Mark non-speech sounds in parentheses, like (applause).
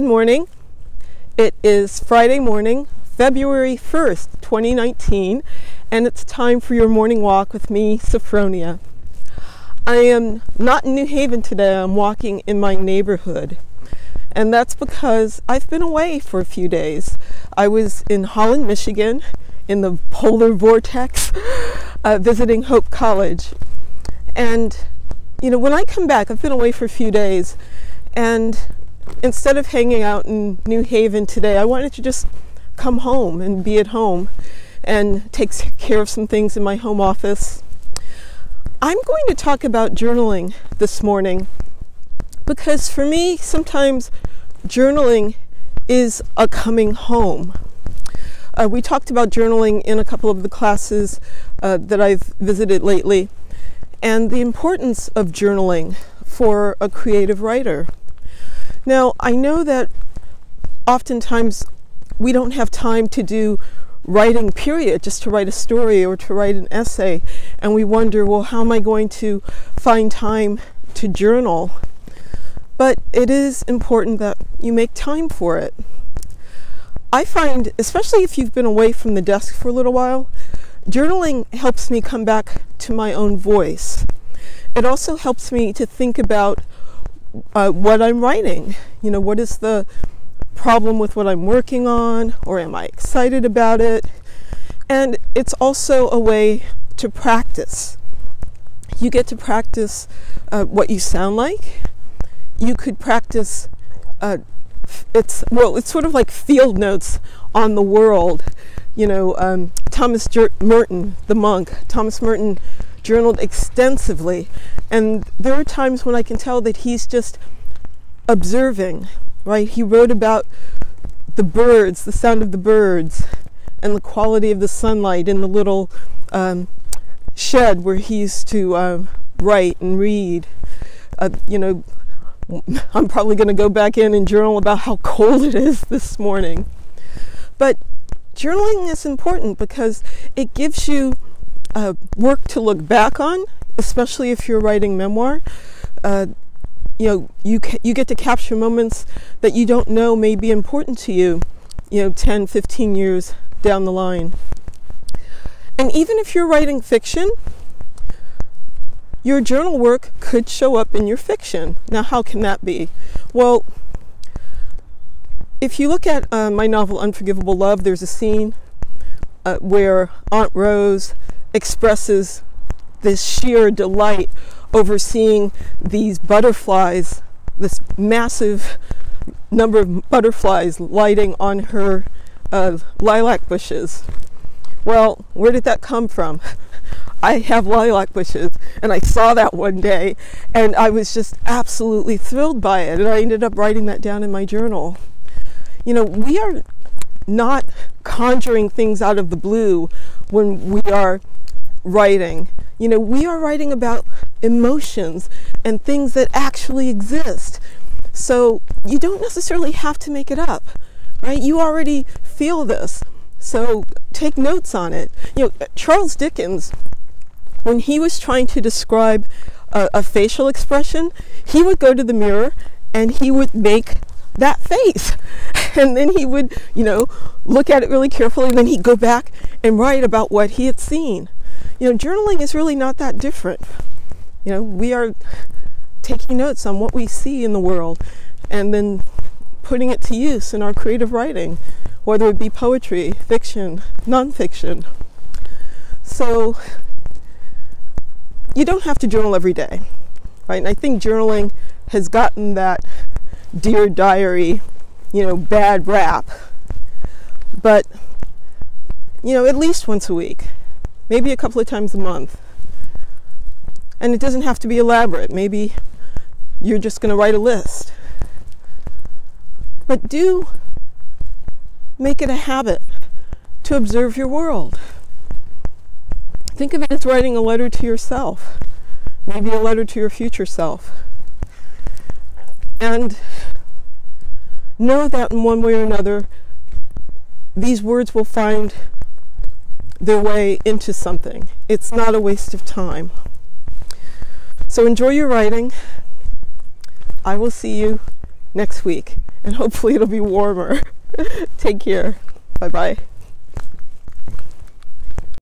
Good morning. It is Friday morning, February 1st, 2019, and it's time for your morning walk with me, Sophfronia. I am not in New Haven today, I'm walking in my neighborhood. And that's because I've been away for a few days. I was in Holland, Michigan, in the polar vortex, (gasps) uh, visiting Hope College. And, you know, when I come back, I've been away for a few days, and instead of hanging out in New Haven today, I wanted to just come home and be at home and take care of some things in my home office. I'm going to talk about journaling this morning because for me, sometimes journaling is a coming home. Uh, we talked about journaling in a couple of the classes uh, that I've visited lately and the importance of journaling for a creative writer. Now, I know that oftentimes we don't have time to do writing, period, just to write a story or to write an essay, and we wonder, well, how am I going to find time to journal? But it is important that you make time for it. I find, especially if you've been away from the desk for a little while, journaling helps me come back to my own voice. It also helps me to think about uh, what I'm writing. You know, what is the problem with what I'm working on, or am I excited about it? And it's also a way to practice. You get to practice uh, what you sound like. You could practice. Uh, it's well, it's sort of like field notes on the world. You know, um, Thomas Jer- Merton, the monk, Thomas Merton journaled extensively, and there are times when I can tell that he's just observing, right? He wrote about the birds, the sound of the birds, and the quality of the sunlight in the little um, shed where he used to uh, write and read. Uh, you know, (laughs) I'm probably going to go back in and journal about how (laughs) cold it is this morning. But journaling is important because it gives you uh, work to look back on, especially if you're writing memoir. Uh, you know, you ca- you get to capture moments that you don't know may be important to you, you know, 10, 15 years down the line. And even if you're writing fiction, your journal work could show up in your fiction. Now, how can that be? Well, if you look at uh, my novel Unforgivable Love, there's a scene uh, where Aunt Rose expresses this sheer delight over seeing these butterflies, this massive number of butterflies lighting on her uh, lilac bushes. Well, where did that come from? (laughs) I have lilac bushes, and I saw that one day, and I was just absolutely thrilled by it, and I ended up writing that down in my journal. You know, we are not conjuring things out of the blue when we are writing. You know, we are writing about emotions and things that actually exist. So you don't necessarily have to make it up, right? You already feel this. So take notes on it. You know, Charles Dickens, when he was trying to describe a, a facial expression, he would go to the mirror and he would make that face. (laughs) And then he would, you know, look at it really carefully and then he'd go back and write about what he had seen you know, journaling is really not that different. You know, we are taking notes on what we see in the world and then putting it to use in our creative writing, whether it be poetry, fiction, nonfiction. So you don't have to journal every day, right? And I think journaling has gotten that dear diary, you know, bad rap. But you know, at least once a week maybe a couple of times a month. And it doesn't have to be elaborate. Maybe you're just going to write a list. But do make it a habit to observe your world. Think of it as writing a letter to yourself, maybe a letter to your future self. And know that in one way or another, these words will find their way into something. It's not a waste of time. So enjoy your writing. I will see you next week. and hopefully it'll be warmer. (laughs) Take care. Bye bye.